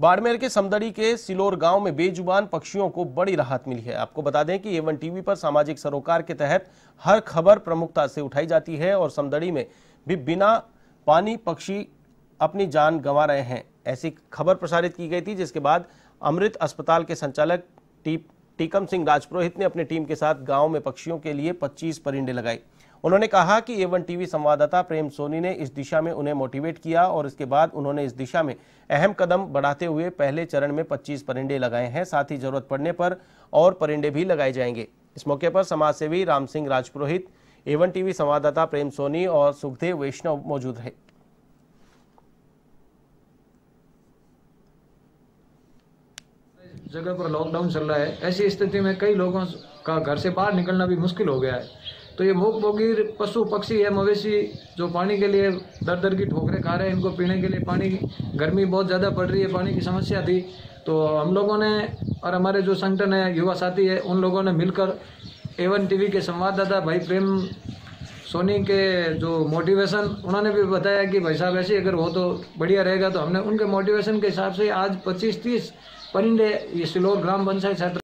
बाड़मेर के समदड़ी के सिलोर गाँव में बेजुबान पक्षियों को बड़ी राहत मिली है। आपको बता दें कि एवन टीवी पर सामाजिक सरोकार के तहत हर खबर प्रमुखता से उठाई जाती है और समदड़ी में भी बिना पानी पक्षी अपनी जान गंवा रहे हैं। ऐसी खबर प्रसारित की गई थी, जिसके बाद अमृत अस्पताल के संचालक टी टीकम सिंह राजपुरोहित ने अपनी टीम के साथ गाँव में पक्षियों के लिए 25 परिंदे लगाए उन्होंने कहा कि एवन टीवी संवाददाता प्रेम सोनी ने इस दिशा में उन्हें मोटिवेट किया और इसके बाद उन्होंने इस दिशा में अहम कदम बढ़ाते हुए पहले चरण में 25 परिंदे लगाए हैं। साथ ही ज़रूरत पड़ने पर और परिंदे भी लगाए जाएँगे। इस मौके पर समाजसेवी राम सिंह राजपुरोहित एवन टीवी संवाददाता प्रेम सोनी और सुखदेव वैष्णव मौजूद रहे। जगह पर लॉकडाउन चल रहा है। ऐसी स्थिति में कई लोगों का घर से बाहर निकलना भी मुश्किल हो गया है। तो ये भूख भोगीर पशु, पक्षी है मवेशी जो पानी के लिए दर दर की ठोकरें खा रहे हैं, इनको पीने के लिए पानी गर्मी बहुत ज़्यादा पड़ रही है, पानी की समस्या थी। तो हम लोगों ने और हमारे जो संगठन है, युवा साथी है, उन लोगों ने मिलकर एवन टीवी के संवाददाता भाई प्रेम सोनी के जो मोटिवेशन उन्होंने भी बताया कि भाई साहब, ऐसे अगर हो तो बढ़िया रहेगा। तो हमने उनके मोटिवेशन के हिसाब से आज पच्चीस तीस परिंदे ये सिलोर ग्राम पंचायत क्षेत्र